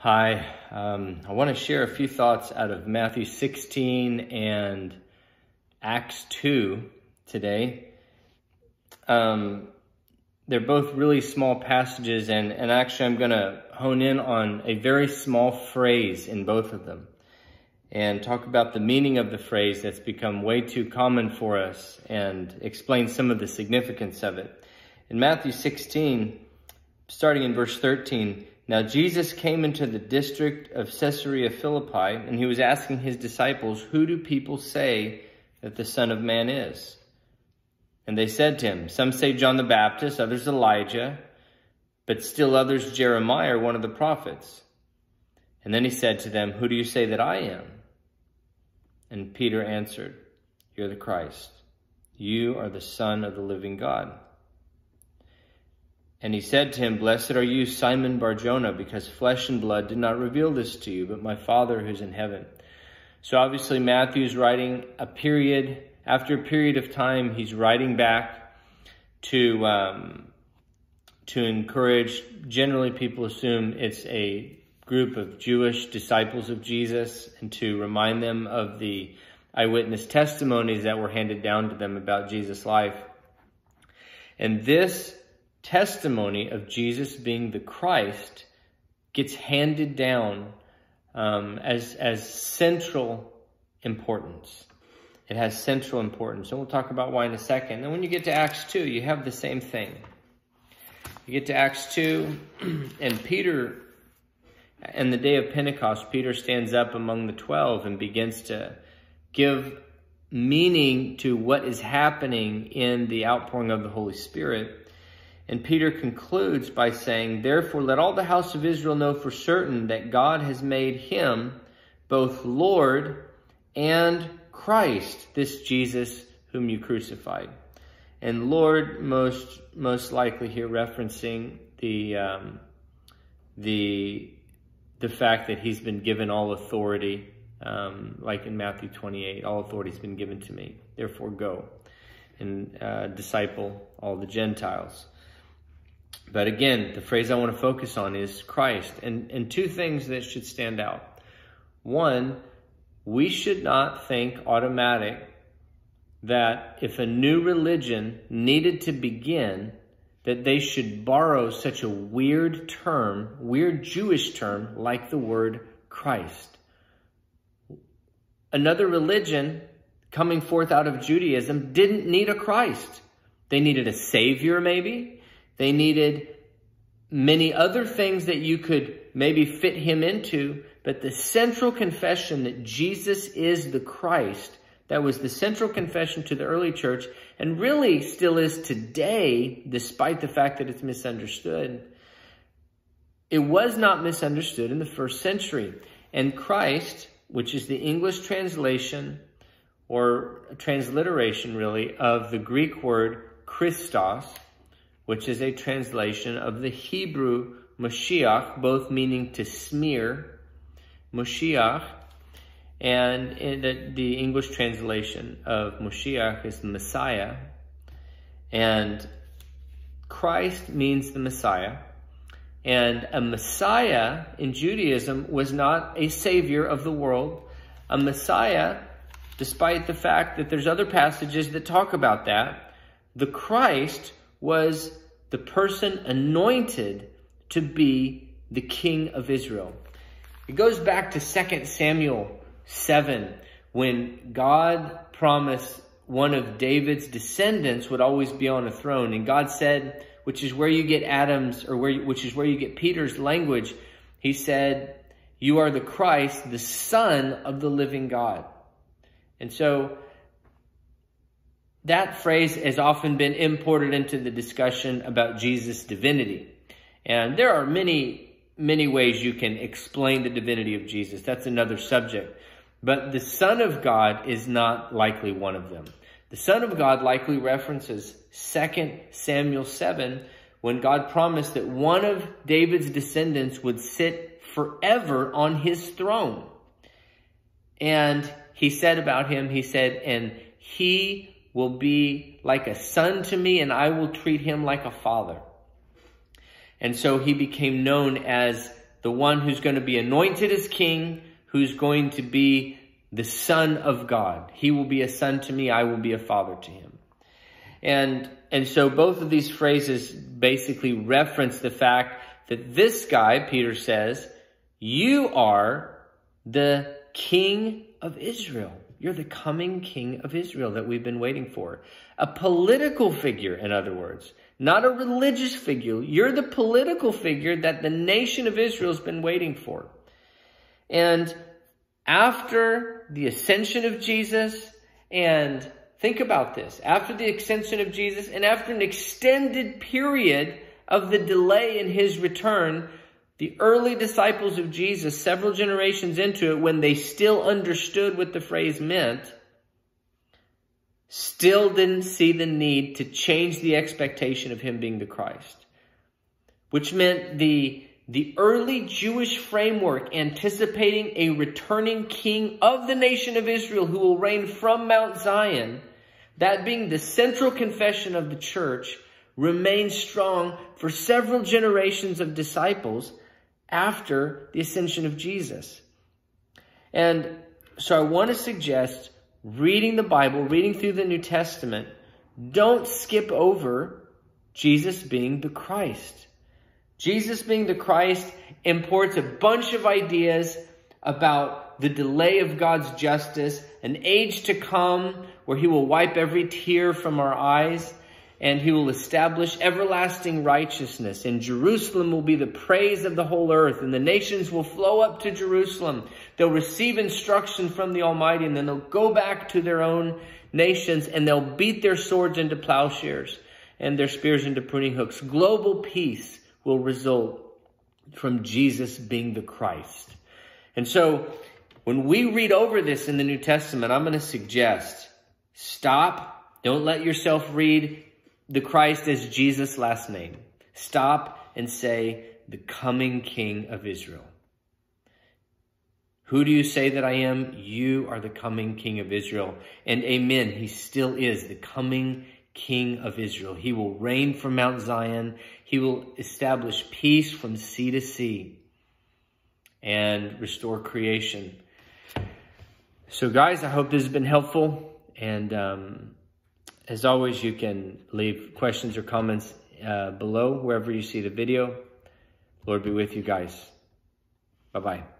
Hi, um, I want to share a few thoughts out of Matthew 16 and Acts 2 today. Um, they're both really small passages, and, and actually, I'm going to hone in on a very small phrase in both of them and talk about the meaning of the phrase that's become way too common for us and explain some of the significance of it. In Matthew 16, starting in verse 13, now Jesus came into the district of Caesarea Philippi, and he was asking his disciples, Who do people say that the Son of Man is? And they said to him, Some say John the Baptist, others Elijah, but still others Jeremiah one of the prophets. And then he said to them, Who do you say that I am? And Peter answered, You're the Christ. You are the Son of the living God. And he said to him, Blessed are you, Simon Barjona, because flesh and blood did not reveal this to you, but my Father who's in heaven. So obviously Matthew's writing a period, after a period of time, he's writing back to, um, to encourage, generally people assume it's a group of Jewish disciples of Jesus and to remind them of the eyewitness testimonies that were handed down to them about Jesus' life. And this testimony of Jesus being the Christ gets handed down um, as, as central importance. It has central importance. And we'll talk about why in a second. And when you get to Acts 2, you have the same thing. You get to Acts 2, and Peter, in the day of Pentecost, Peter stands up among the 12 and begins to give meaning to what is happening in the outpouring of the Holy Spirit. And Peter concludes by saying, Therefore, let all the house of Israel know for certain that God has made him both Lord and Christ, this Jesus whom you crucified. And Lord, most most likely here referencing the um, the the fact that he's been given all authority, um, like in Matthew 28, all authority has been given to me. Therefore, go and uh, disciple all the Gentiles. But again, the phrase I want to focus on is Christ. And, and two things that should stand out. One, we should not think automatic that if a new religion needed to begin, that they should borrow such a weird term, weird Jewish term, like the word Christ. Another religion coming forth out of Judaism didn't need a Christ. They needed a savior, maybe. They needed many other things that you could maybe fit him into, but the central confession that Jesus is the Christ, that was the central confession to the early church, and really still is today, despite the fact that it's misunderstood. It was not misunderstood in the first century. And Christ, which is the English translation or transliteration really of the Greek word Christos, which is a translation of the Hebrew Moshiach, both meaning to smear, Moshiach, and the, the English translation of Moshiach is Messiah. And Christ means the Messiah. And a Messiah in Judaism was not a savior of the world. A Messiah, despite the fact that there's other passages that talk about that, the Christ was the person anointed to be the king of Israel. It goes back to 2 Samuel 7 when God promised one of David's descendants would always be on a throne. And God said, which is where you get Adam's, or where, which is where you get Peter's language. He said, you are the Christ, the son of the living God. And so that phrase has often been imported into the discussion about Jesus' divinity. And there are many, many ways you can explain the divinity of Jesus. That's another subject. But the Son of God is not likely one of them. The Son of God likely references 2 Samuel 7 when God promised that one of David's descendants would sit forever on his throne. And he said about him, he said, and he will be like a son to me and I will treat him like a father. And so he became known as the one who's going to be anointed as king, who's going to be the son of God. He will be a son to me. I will be a father to him. And, and so both of these phrases basically reference the fact that this guy, Peter says, you are the king of Israel. You're the coming king of Israel that we've been waiting for. A political figure, in other words, not a religious figure. You're the political figure that the nation of Israel has been waiting for. And after the ascension of Jesus, and think about this, after the ascension of Jesus, and after an extended period of the delay in his return, the early disciples of Jesus, several generations into it, when they still understood what the phrase meant, still didn't see the need to change the expectation of him being the Christ. Which meant the, the early Jewish framework anticipating a returning king of the nation of Israel who will reign from Mount Zion, that being the central confession of the church, remained strong for several generations of disciples after the ascension of Jesus. And so I want to suggest reading the Bible, reading through the New Testament, don't skip over Jesus being the Christ. Jesus being the Christ imports a bunch of ideas about the delay of God's justice, an age to come where he will wipe every tear from our eyes, and he will establish everlasting righteousness. And Jerusalem will be the praise of the whole earth, and the nations will flow up to Jerusalem. They'll receive instruction from the Almighty, and then they'll go back to their own nations, and they'll beat their swords into plowshares and their spears into pruning hooks. Global peace will result from Jesus being the Christ. And so, when we read over this in the New Testament, I'm going to suggest stop. Don't let yourself read the Christ as Jesus' last name. Stop and say, the coming King of Israel. Who do you say that I am? You are the coming King of Israel. And amen, he still is the coming King of Israel. He will reign from Mount Zion. He will establish peace from sea to sea and restore creation. So guys, I hope this has been helpful. And um, as always, you can leave questions or comments uh, below wherever you see the video. Lord be with you guys. Bye-bye.